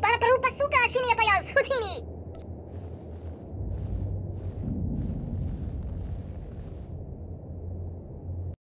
Biar perlu basuh kaki ni apa yang susu?